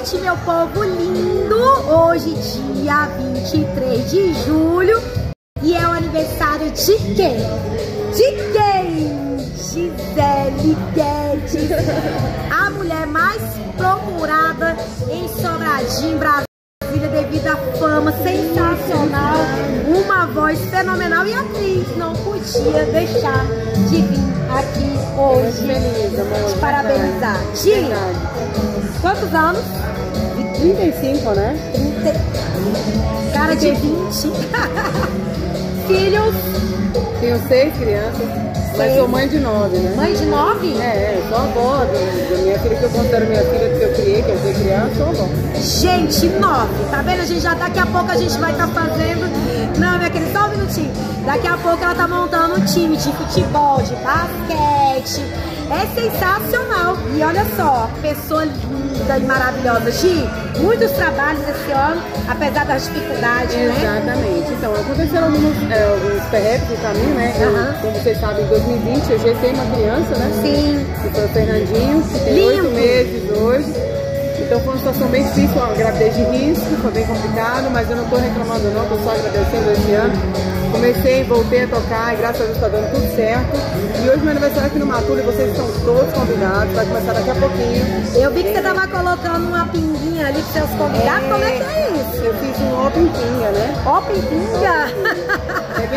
noite, meu povo lindo! Hoje, dia 23 de julho, e é o aniversário de quem? De quem? Gisele Guedes, a mulher mais procurada em Sobradinho, Brasília, devido à fama sensacional, uma voz fenomenal e atriz, não podia deixar de vir aqui hoje te parabenizar. Verdade. Quantos anos? De 35, né? 30. Cara de 20. Filhos, Tenho seis crianças, mas Seis. sou mãe de nove, né? mãe de 9? É, é, sou avó da minha filha, que eu considero minha filha que eu criei, quer dizer, criança, sou avó. Gente, 9. Tá vendo? A gente já daqui a pouco a gente vai estar fazendo. Não, minha querida, só um minutinho. Daqui a pouco ela tá montando um time de futebol, de basquete. É sensacional. E olha só, pessoa linda e maravilhosa. Gi, muitos trabalhos esse ano, apesar das dificuldades, né? Exatamente. Então, aconteceram alguns, é, alguns perrecos no caminho, né? Eu, como vocês sabem, em 2020 eu gestei uma criança, né? Sim. Que foi o Fernandinho, que tem oito meses hoje. Então foi uma situação bem difícil, uma gravidez de risco, foi bem complicado, mas eu não tô reclamando não, tô só agradecendo esse ano. Comecei, voltei a tocar e graças a Deus tá dando tudo certo. E hoje meu aniversário aqui no Matula e vocês estão todos convidados, vai começar daqui a pouquinho. Eu vi que você tava colocando uma pinguinha ali pros seus convidados. Como é que é isso? Eu fiz um open pinga, né? Ó, pinguinha!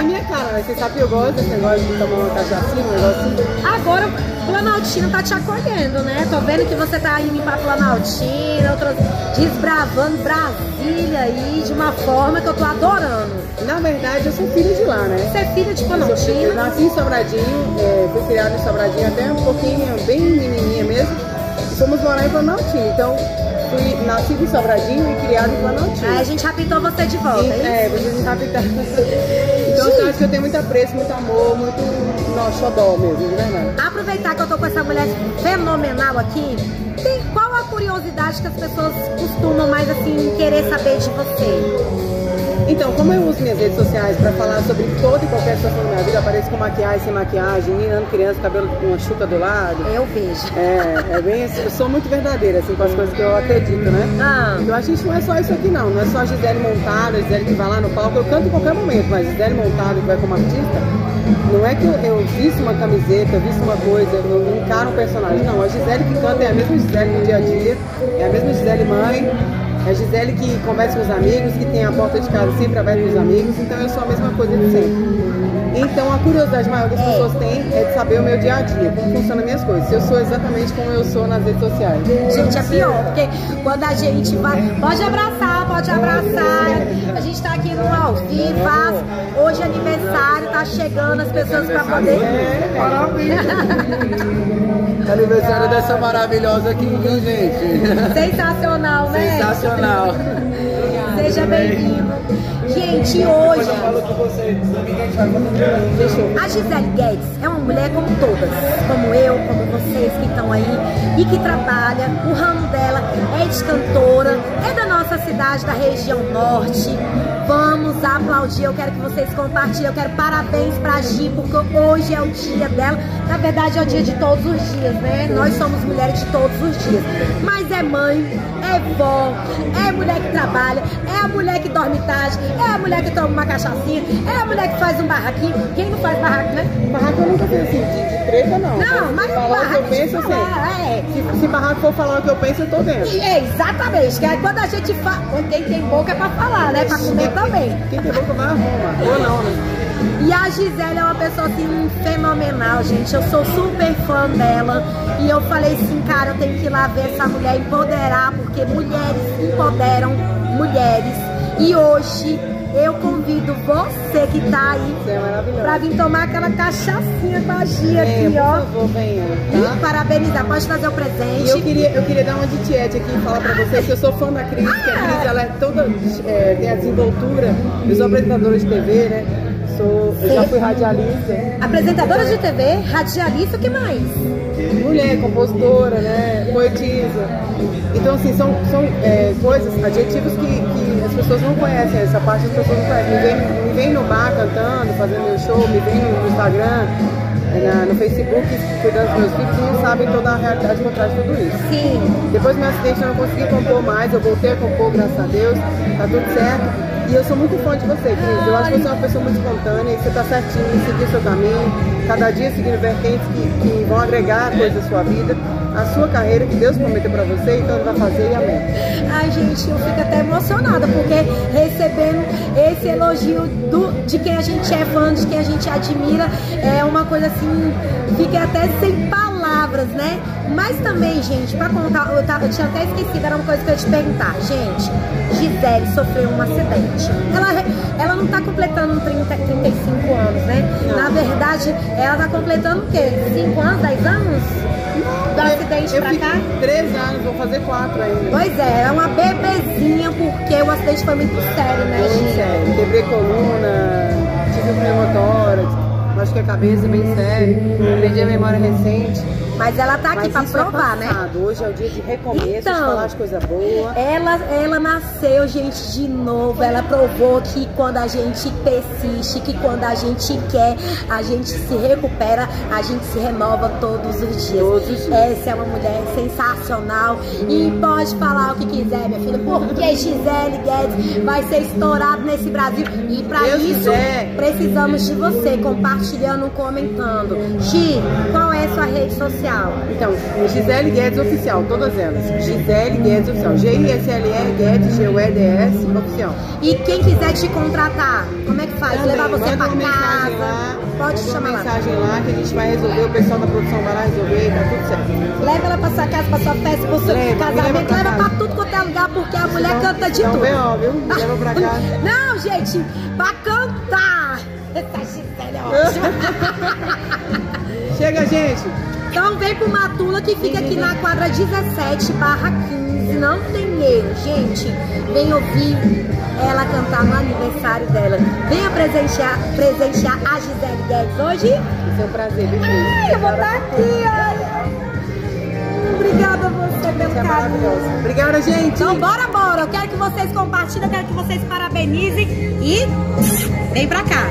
Minha cara, mas vocês sabem que eu gosto desse negócio de tomar uma cachaçinha, um negocinho. Agora o Planaltino tá te acolhendo, né? Tô vendo que você tá indo pra Planaltino, outras, desbravando Brasília aí de uma forma que eu tô adorando. Na verdade, eu sou filha de lá, né? Você é filha de Eu Planaltino? nasci em Sobradinho, é, fui criada em Sobradinho até um pouquinho, bem menininha mesmo. Fomos morar em Planaltino. Então, fui nascida em Sobradinho e criada em Planaltino. Aí a gente já pintou você de volta, E, é é, vocês tanto. Então, eu acho que eu tenho muito apreço, muito amor, muito nossa, xodó mesmo, de verdade. isso? Aproveitar que eu tô com essa mulher fenomenal aqui, tem qual a curiosidade que as pessoas costumam mais assim querer saber de você? Então, como eu uso minhas redes sociais para falar sobre toda e qualquer situação da minha vida, apareço com maquiagem, sem maquiagem, mirando criança, cabelo com uma chuca do lado. Eu vejo. É, é bem, eu sou muito verdadeira, assim, com as coisas que eu acredito, né? Ah. Eu acho que isso não é só isso aqui não, não é só a Gisele montada, a Gisele que vai lá no palco, eu canto em qualquer momento, mas Gisele montada que vai como artista, não é que eu, eu visto uma camiseta, eu visto uma coisa, eu encaro um personagem, não, a Gisele que canta é a mesma Gisele no dia a dia, é a mesma Gisele mãe, é a Gisele que conversa com os amigos, que tem a porta de casa sempre aberta com os amigos, então eu sou a mesma coisa de sempre. Então a curiosidade maior que as pessoas têm é de saber o meu dia a dia, como funcionam as minhas coisas, eu sou exatamente como eu sou nas redes sociais. Gente, é pior, porque quando a gente vai. Pode abraçar, pode abraçar. A gente tá aqui no ao. Hoje é aniversário, tá chegando as pessoas pra poder. Aniversário dessa maravilhosa aqui, viu, gente? Sensacional, né? Sensacional. Seja bem-vindo. Gente, hoje. A Gisele Guedes é uma mulher como todas, como eu, como vocês que estão aí e que trabalha. O ramo dela é de cantora, é da nossa cidade, da região norte. Vamos aplaudir, eu quero que vocês compartilhem, eu quero parabéns pra Gi, porque hoje é o dia dela. Na verdade, é o dia de todos os dias, né? Nós somos mulheres de todos os dias. Mas é mãe, é vó, é mulher que trabalha, é a mulher que dorme tarde, é a mulher que toma uma cachaçinha, é a mulher que faz um barraquinho. Quem não faz barraco, né? Barraco eu nunca fiz assim, treta não. Não, mas falar o que eu penso, eu é. Se, se barraco for falar o que eu penso, eu tô dentro. É, exatamente, que aí quando a gente fala, quem tem boca é pra falar, né? Pra comer também. Quem tem boca vai arruma. Ou não, né? E a Gisele é uma pessoa assim fenomenal, gente. Eu sou super fã dela. E eu falei assim, cara, eu tenho que ir lá ver essa mulher empoderar, porque mulheres empoderam mulheres. E hoje eu convido você que tá aí é pra vir tomar aquela cachaçinha com a Gia Venha, aqui, por ó. favor, venha. E Tá? parabenizar, pode trazer o E eu presente. queria, eu queria dar uma de tiete aqui e falar pra vocês que eu sou fã da Cris, que a Cris ela é toda, é, tem a desenvoltura, eu sou apresentadora de TV, né? Sou, eu já fui radialista, Apresentadora de TV, radialista, o que mais? mulher, compositora, né? Poetisa. Então, assim, são, são é, coisas, adjetivos que, que as pessoas não conhecem, essa parte as pessoas não conhecem. Me vem, me vem no bar cantando, fazendo meu show, me vem no, Instagram. na- no Facebook cuidando dos meus filhos não sabem toda a realidade por trás de tudo isso. Sim. Depois do meu acidente eu não consegui compor mais, eu voltei a compor, graças a Deus, tá tudo certo. E eu sou muito fã de você, Cris. Eu acho que você é uma pessoa muito espontânea e você tá certinho em seguir seu caminho, cada dia seguindo vertentes que, que vão agregar coisas à sua vida, à sua carreira, que Deus prometeu pra você, então ele vai fazer e amém. Ai, gente, eu fico até emocionada, porque recebendo esse elogio do, de quem a gente é fã, de quem a gente admira, é uma coisa assim, fica até sem palavras, né? Mas também, gente, pra contar, eu, tava, eu tinha até esquecido, era uma coisa que eu ia te perguntar. Gente, Gisele sofreu um acidente. Ela, ela não tá completando 30, 35 anos, né? Na verdade, ela tá completando o quê? 5 anos, 10 anos? Do acidente eu pra cá? três anos, vou fazer quatro ainda. Pois é, era uma bebezinha porque o acidente foi muito sério, né, Muito gente? sério. Quebrei coluna, tive um pneumotórax, machuquei a cabeça bem sério, perdi a memória recente. Mas ela tá aqui isso é provar, né? passado. Hoje é o dia de recomeço, de Então. falar de coisa boa. Ela, ela nasceu, gente, de novo. Ela provou que quando a gente persiste, que quando a gente quer, a gente se recupera, a gente se renova todos os dias. Todos os dias. Essa é uma mulher sensacional e pode falar o que quiser, minha filha, porque Gisele Guedes vai ser estourado nesse Brasil. E pra Deus isso, quiser. precisamos de você compartilhando, comentando. Gi, qual é a sua rede social? Então, Gisele Guedes Oficial, todas elas. Gisele Guedes Oficial. G-I-S-L-E Guedes, G-U-E-D-S Oficial. E quem quiser te contratar, como é que faz? Também, Levar você manda pra casa? lá, Pode manda chamar lá. mensagem lá que a gente vai resolver, o pessoal da produção vai lá resolver, tá tudo certo. Leva ela pra sua casa, pra sua festa, pro seu Leva, me casamento, leva pra leva pra casa. tudo quanto é lugar, porque a mulher canta de Então, tudo. ó, viu? Leva pra cá. Não, gente, pra cantar. Essa Gisele é ótima. Chega, gente! Então vem pro Matula que fica aqui na quadra 17 barra 15. Não tem erro, gente. Vem ouvir ela cantar no aniversário dela. Venha presentear, presentear a Gisele Guedes hoje. Isso é um prazer, viu? Ai, eu vou estar aqui, olha. Obrigada a você, meu Você é carinho. Obrigada, gente! Então bora, bora. Eu quero que vocês compartilhem, eu quero que vocês parabenizem e vem pra cá.